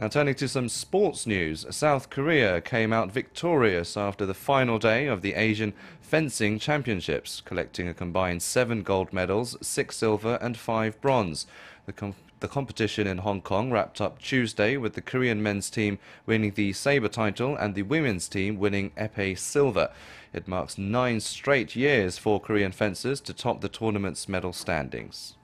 Now turning to some sports news, South Korea came out victorious after the final day of the Asian Fencing Championships, collecting a combined seven gold medals, six silver and five bronze. The, com the competition in Hong Kong wrapped up Tuesday with the Korean men's team winning the sabre title and the women's team winning épée silver. It marks nine straight years for Korean fencers to top the tournament's medal standings.